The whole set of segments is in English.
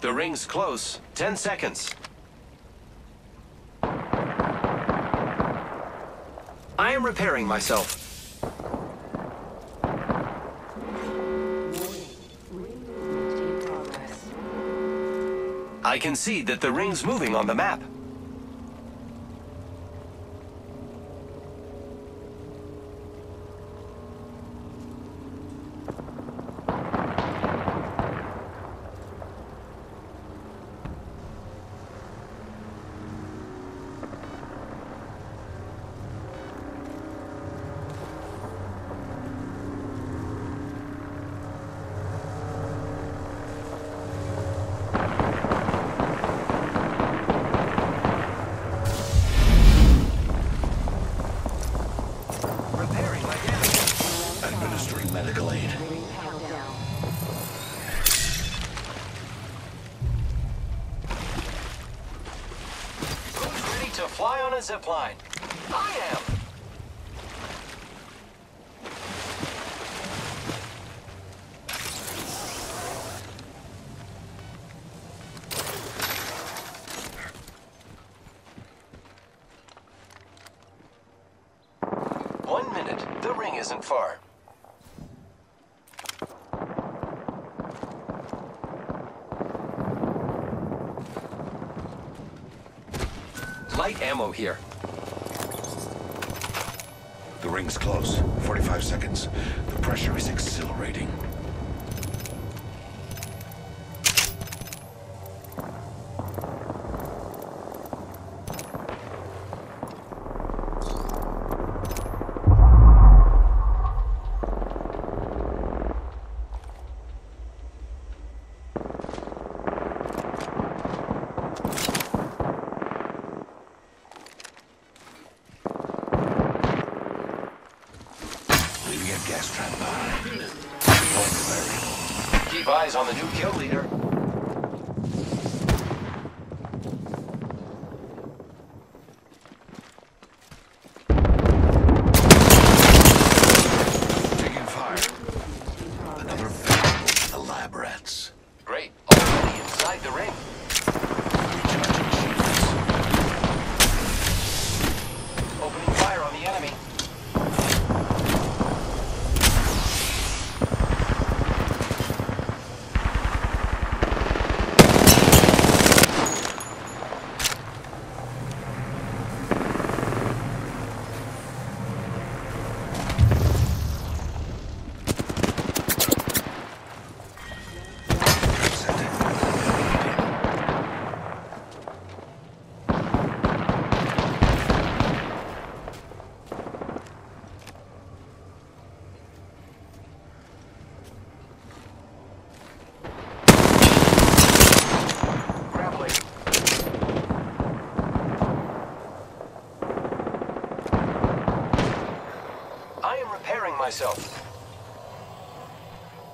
The ring's close. Ten seconds. I am repairing myself. I can see that the ring's moving on the map. Administering. Who's ready to fly on a zipline? I am. One minute. The ring isn't far. Light ammo here. The ring's close. 45 seconds. The pressure is exhilarating. Eyes on the new kill leader. Taking fire. Another valuable to the lab rats. Great. Already inside the ring. Recharging shields. Opening fire on the enemy. Grappling. I am repairing myself.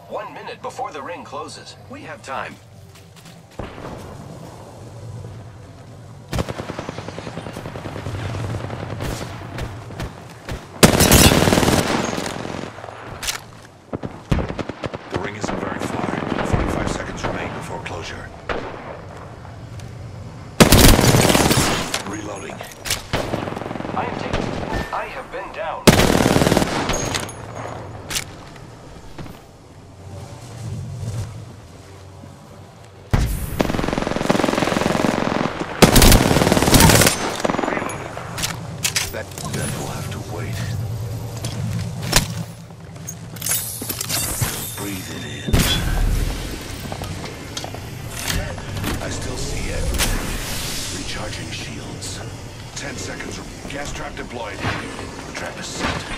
One minute before the ring closes. We have time. The ring isn't very far. 45 seconds remain before closure. Reloading. I am taking... I have been down. That, that will have to wait. Breathe. I still see everything. Recharging shields. Ten seconds. Gas trap deployed. Trap is set.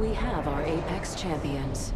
We have our Apex champions.